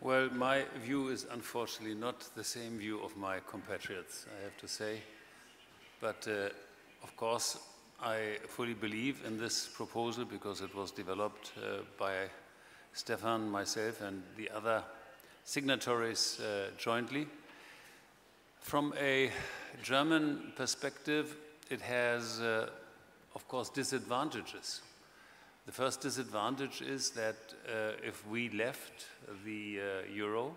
Well, my view is unfortunately not the same view of my compatriots, I have to say. But uh, of course, I fully believe in this proposal because it was developed uh, by Stefan, myself, and the other signatories uh, jointly. From a German perspective, it has, uh, of course, disadvantages. The first disadvantage is that uh, if we left the uh, euro,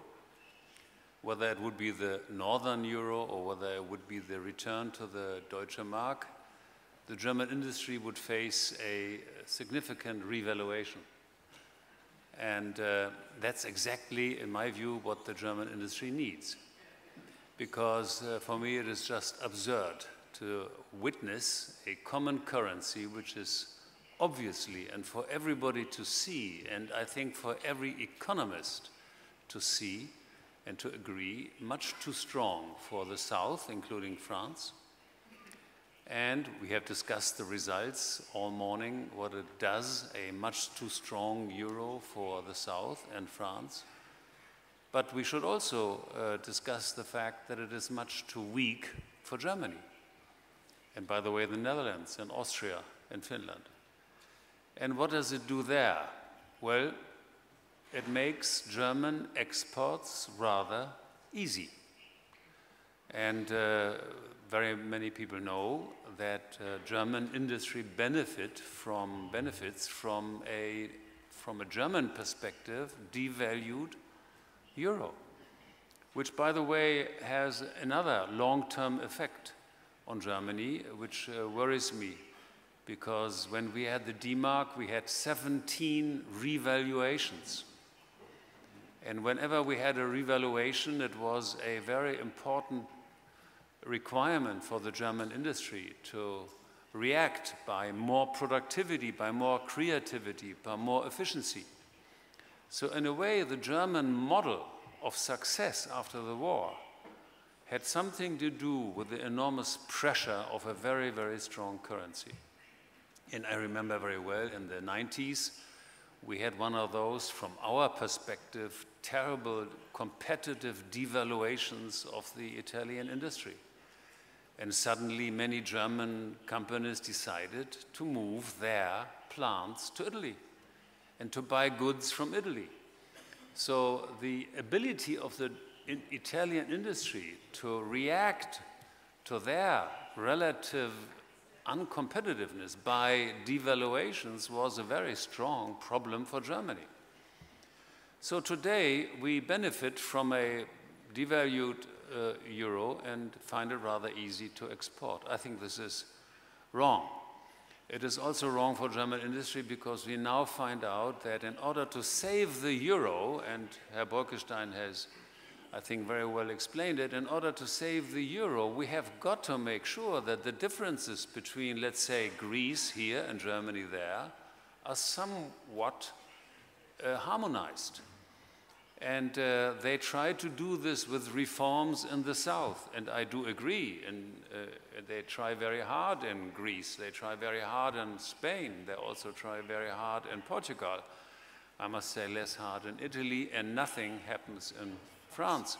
whether it would be the northern euro or whether it would be the return to the Deutsche Mark, the German industry would face a significant revaluation. And uh, that's exactly, in my view, what the German industry needs. Because uh, for me, it is just absurd to witness a common currency which is obviously and for everybody to see, and I think for every economist to see and to agree, much too strong for the South, including France. And we have discussed the results all morning, what it does, a much too strong euro for the South and France. But we should also uh, discuss the fact that it is much too weak for Germany. And by the way, the Netherlands and Austria and Finland. And what does it do there? Well, it makes German exports rather easy. And uh, very many people know that uh, German industry benefit from, benefits from a, from a German perspective, devalued euro, which, by the way, has another long-term effect on Germany, which uh, worries me because when we had the D-Mark, we had 17 revaluations. And whenever we had a revaluation, it was a very important requirement for the German industry to react by more productivity, by more creativity, by more efficiency. So in a way, the German model of success after the war had something to do with the enormous pressure of a very, very strong currency. And I remember very well in the 90s, we had one of those, from our perspective, terrible competitive devaluations of the Italian industry. And suddenly, many German companies decided to move their plants to Italy and to buy goods from Italy. So, the ability of the Italian industry to react to their relative uncompetitiveness by devaluations was a very strong problem for Germany. So today we benefit from a devalued uh, euro and find it rather easy to export. I think this is wrong. It is also wrong for German industry because we now find out that in order to save the euro, and Herr Bolkestein has I think, very well explained it. In order to save the euro, we have got to make sure that the differences between, let's say, Greece here and Germany there are somewhat uh, harmonized. And uh, they try to do this with reforms in the south, and I do agree. And uh, they try very hard in Greece, they try very hard in Spain, they also try very hard in Portugal. I must say, less hard in Italy, and nothing happens in France.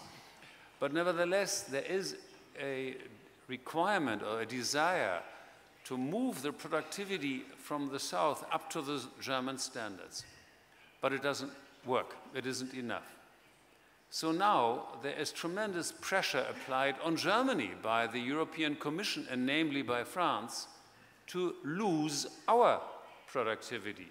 But nevertheless, there is a requirement or a desire to move the productivity from the south up to the German standards. But it doesn't work, it isn't enough. So now there is tremendous pressure applied on Germany by the European Commission and namely by France to lose our productivity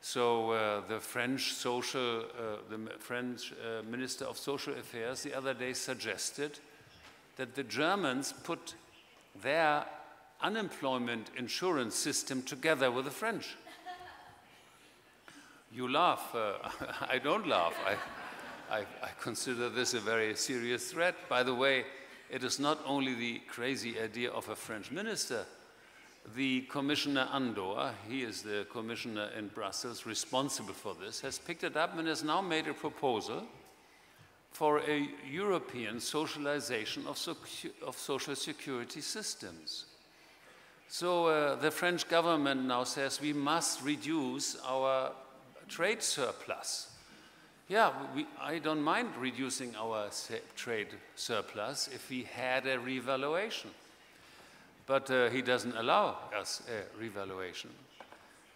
so uh, the French social, uh, the French uh, Minister of Social Affairs the other day suggested that the Germans put their unemployment insurance system together with the French. You laugh. Uh, I don't laugh. I, I, I consider this a very serious threat. By the way, it is not only the crazy idea of a French minister the Commissioner Andor, he is the commissioner in Brussels responsible for this, has picked it up and has now made a proposal for a European socialization of, of social security systems. So uh, the French government now says we must reduce our trade surplus Yeah, we, I don't mind reducing our trade surplus if we had a revaluation. But uh, he doesn't allow us a revaluation.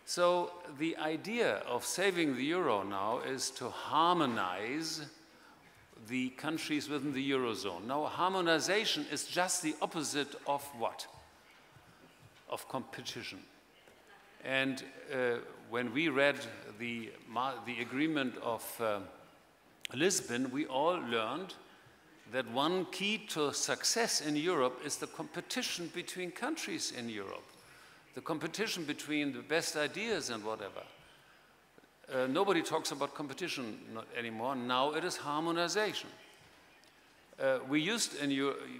So the idea of saving the euro now is to harmonize the countries within the eurozone. Now, harmonization is just the opposite of what? Of competition. And uh, when we read the, the agreement of uh, Lisbon, we all learned that one key to success in Europe is the competition between countries in Europe, the competition between the best ideas and whatever. Uh, nobody talks about competition anymore. Now it is harmonization. Uh, we, used in,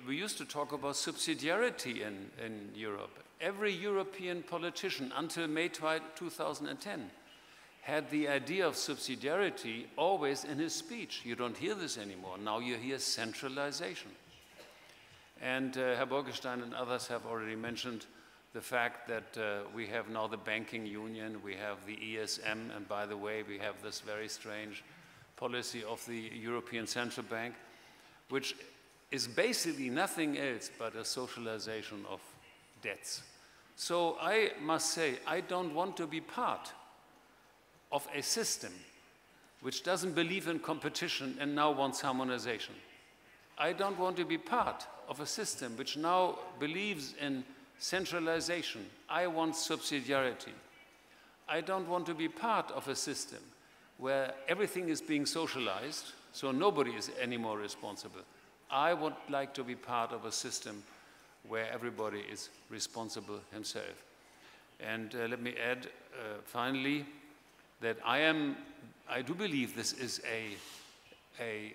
we used to talk about subsidiarity in, in Europe every European politician until May 2010 had the idea of subsidiarity always in his speech. You don't hear this anymore. Now you hear centralization. And uh, Herr Bolkestein and others have already mentioned the fact that uh, we have now the banking union, we have the ESM, and by the way, we have this very strange policy of the European Central Bank, which is basically nothing else but a socialization of debts. So I must say, I don't want to be part of a system which doesn't believe in competition and now wants harmonization. I don't want to be part of a system which now believes in centralization. I want subsidiarity. I don't want to be part of a system where everything is being socialized, so nobody is anymore responsible. I would like to be part of a system where everybody is responsible himself. And uh, let me add uh, finally that I am, I do believe this is a, a, a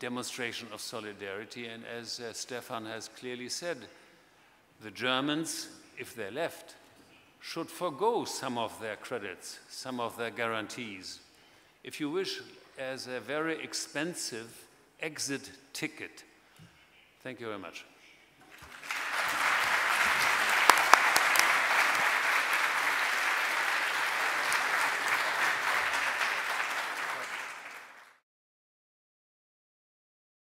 demonstration of solidarity. And as uh, Stefan has clearly said, the Germans, if they're left, should forego some of their credits, some of their guarantees. If you wish, as a very expensive exit ticket. Thank you very much.